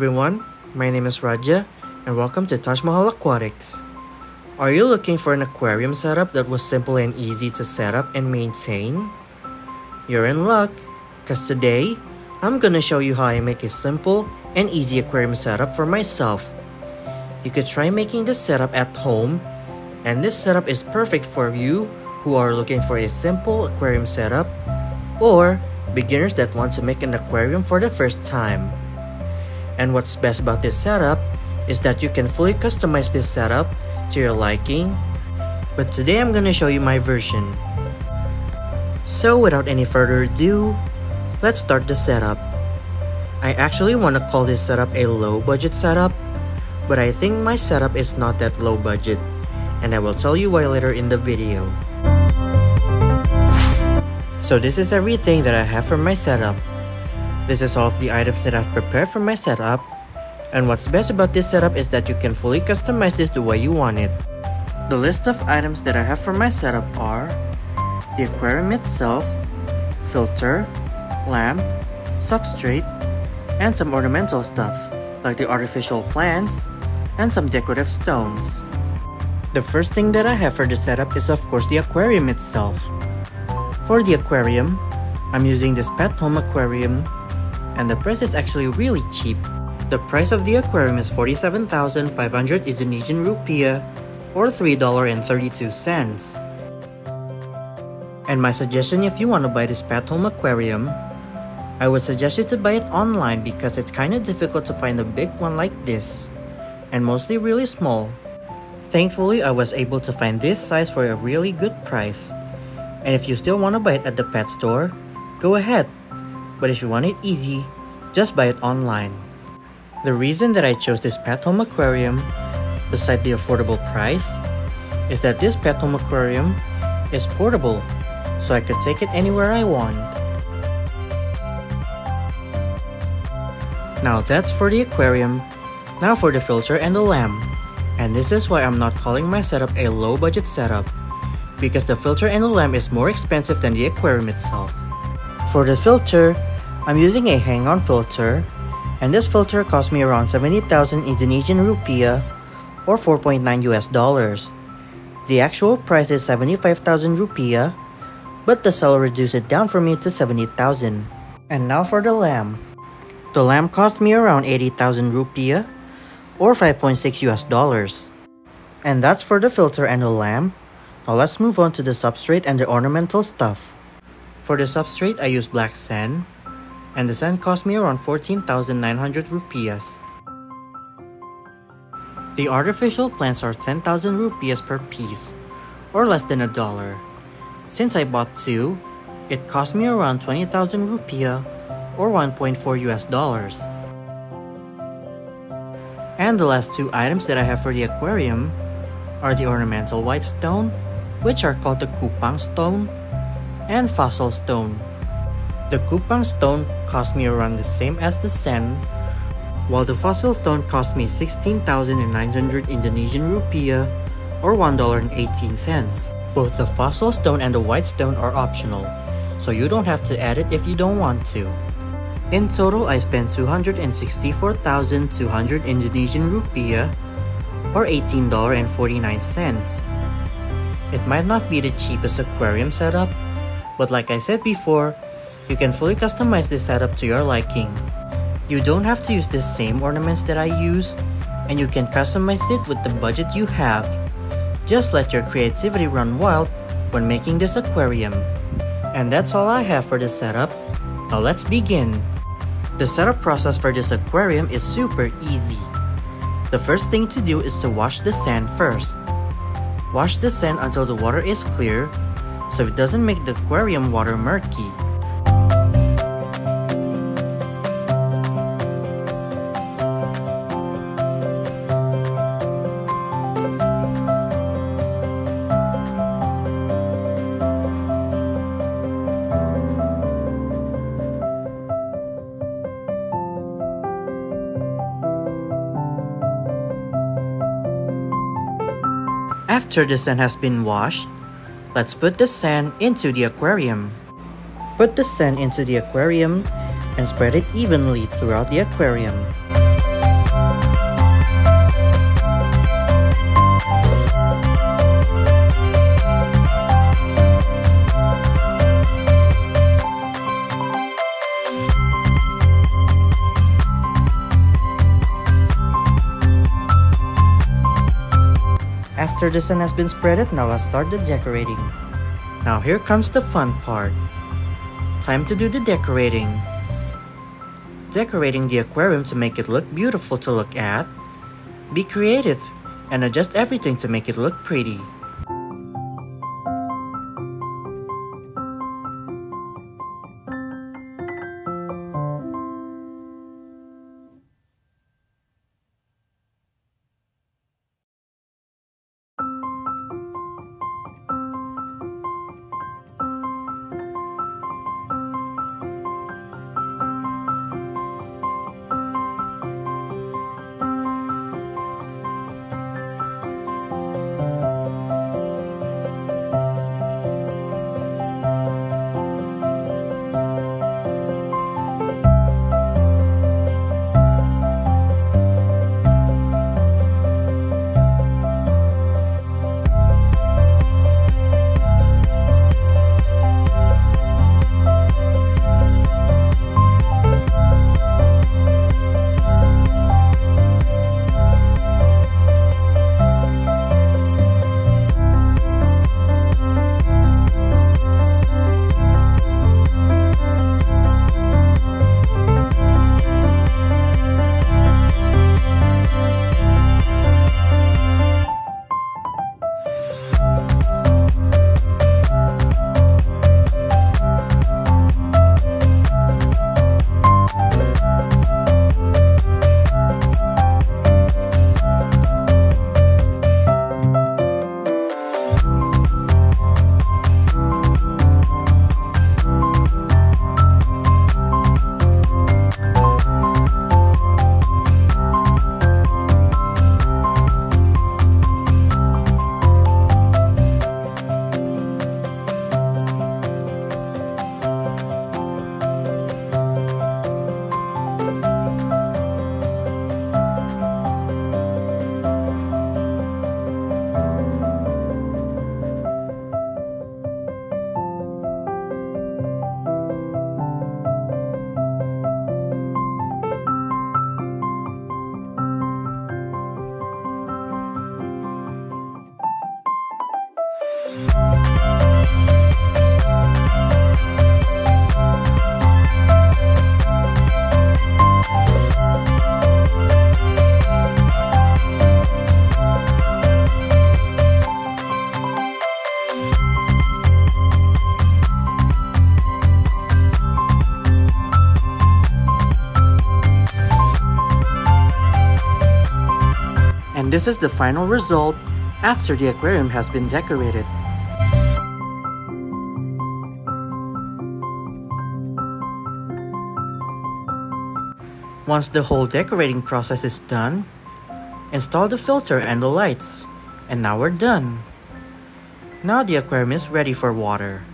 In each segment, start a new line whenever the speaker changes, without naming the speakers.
everyone, my name is Radja and welcome to Taj Mahal Aquatics. Are you looking for an aquarium setup that was simple and easy to set up and maintain? You're in luck, cause today I'm gonna show you how I make a simple and easy aquarium setup for myself. You could try making this setup at home and this setup is perfect for you who are looking for a simple aquarium setup or beginners that want to make an aquarium for the first time. And what's best about this setup is that you can fully customize this setup to your liking. But today I'm gonna show you my version. So without any further ado, let's start the setup. I actually want to call this setup a low budget setup, but I think my setup is not that low budget, and I will tell you why later in the video. So this is everything that I have for my setup. This is all of the items that I've prepared for my setup. And what's best about this setup is that you can fully customize this the way you want it. The list of items that I have for my setup are the aquarium itself, filter, lamp, substrate, and some ornamental stuff like the artificial plants and some decorative stones. The first thing that I have for the setup is of course the aquarium itself. For the aquarium, I'm using this Pet Home Aquarium and the price is actually really cheap. The price of the aquarium is 47,500 Indonesian rupiah or $3.32. And my suggestion if you want to buy this Pet Home Aquarium, I would suggest you to buy it online because it's kinda difficult to find a big one like this, and mostly really small. Thankfully, I was able to find this size for a really good price. And if you still want to buy it at the pet store, go ahead. But if you want it easy, just buy it online. The reason that I chose this Pet Home Aquarium, beside the affordable price, is that this Pet Home Aquarium is portable, so I could take it anywhere I want. Now that's for the aquarium. Now for the filter and the lamp. And this is why I'm not calling my setup a low budget setup, because the filter and the lamp is more expensive than the aquarium itself. For the filter, I'm using a hang-on filter, and this filter cost me around 70,000 Indonesian rupiah or 4.9 US dollars. The actual price is 75,000 rupiah, but the seller reduced it down for me to 70,000. And now for the lamp. The lamp cost me around 80,000 rupiah or 5.6 US dollars. And that's for the filter and the lamp. Now let's move on to the substrate and the ornamental stuff. For the substrate, I use black sand, and the sand cost me around 14,900 rupees. The artificial plants are 10,000 rupees per piece, or less than a dollar. Since I bought two, it cost me around 20,000 rupiah, or 1.4 US dollars. And the last two items that I have for the aquarium are the ornamental white stone, which are called the Kupang stone, and fossil stone. The Kupang stone cost me around the same as the sand, while the fossil stone cost me 16,900 Indonesian rupiah or $1.18. Both the fossil stone and the white stone are optional, so you don't have to add it if you don't want to. In total, I spent 264,200 Indonesian rupiah or $18.49. It might not be the cheapest aquarium setup, but like I said before, you can fully customize this setup to your liking. You don't have to use the same ornaments that I use, and you can customize it with the budget you have. Just let your creativity run wild when making this aquarium. And that's all I have for this setup. Now let's begin. The setup process for this aquarium is super easy. The first thing to do is to wash the sand first. Wash the sand until the water is clear so it doesn't make the aquarium water murky. After the sand has been washed, let's put the sand into the aquarium. Put the sand into the aquarium and spread it evenly throughout the aquarium. After the sun has been spreaded, now let's start the decorating. Now here comes the fun part. Time to do the decorating. Decorating the aquarium to make it look beautiful to look at. Be creative and adjust everything to make it look pretty. This is the final result after the aquarium has been decorated. Once the whole decorating process is done, install the filter and the lights. And now we're done. Now the aquarium is ready for water.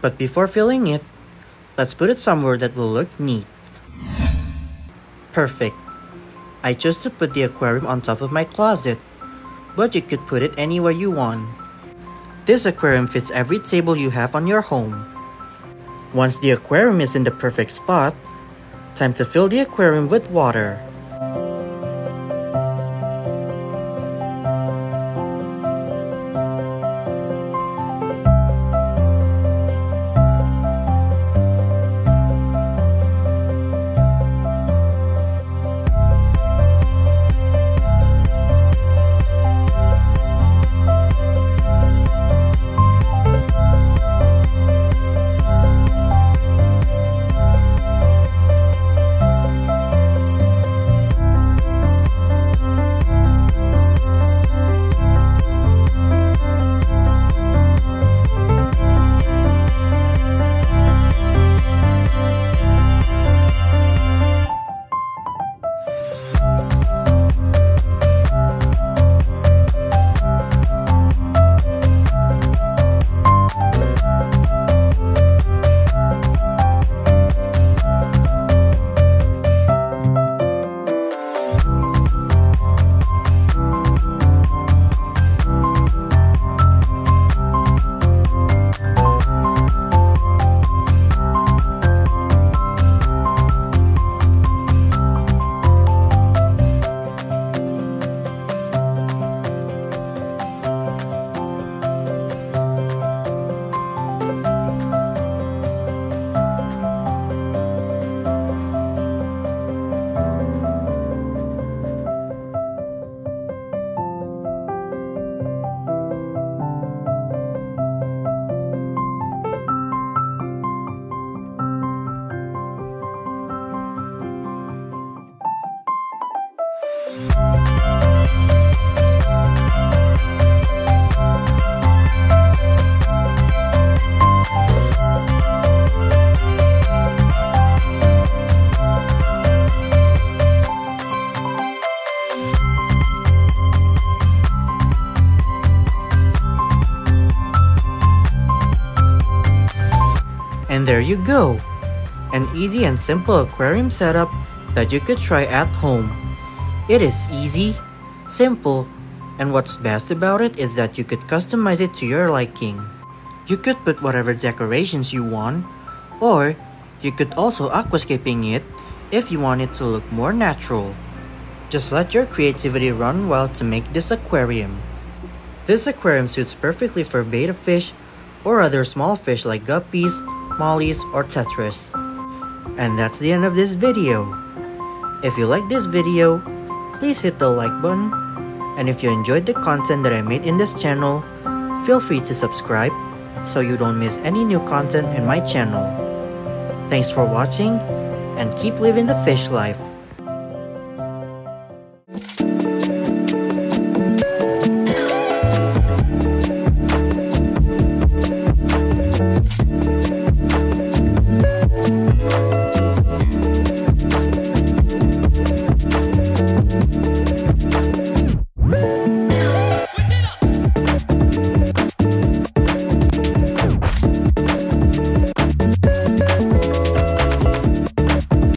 But before filling it, let's put it somewhere that will look neat. Perfect. I chose to put the aquarium on top of my closet, but you could put it anywhere you want. This aquarium fits every table you have on your home. Once the aquarium is in the perfect spot, time to fill the aquarium with water. There you go! An easy and simple aquarium setup that you could try at home. It is easy, simple, and what's best about it is that you could customize it to your liking. You could put whatever decorations you want, or you could also aquascaping it if you want it to look more natural. Just let your creativity run wild to make this aquarium. This aquarium suits perfectly for betta fish or other small fish like guppies, mollies, or tetras. And that's the end of this video. If you like this video, please hit the like button. And if you enjoyed the content that I made in this channel, feel free to subscribe so you don't miss any new content in my channel. Thanks for watching and keep living the fish life.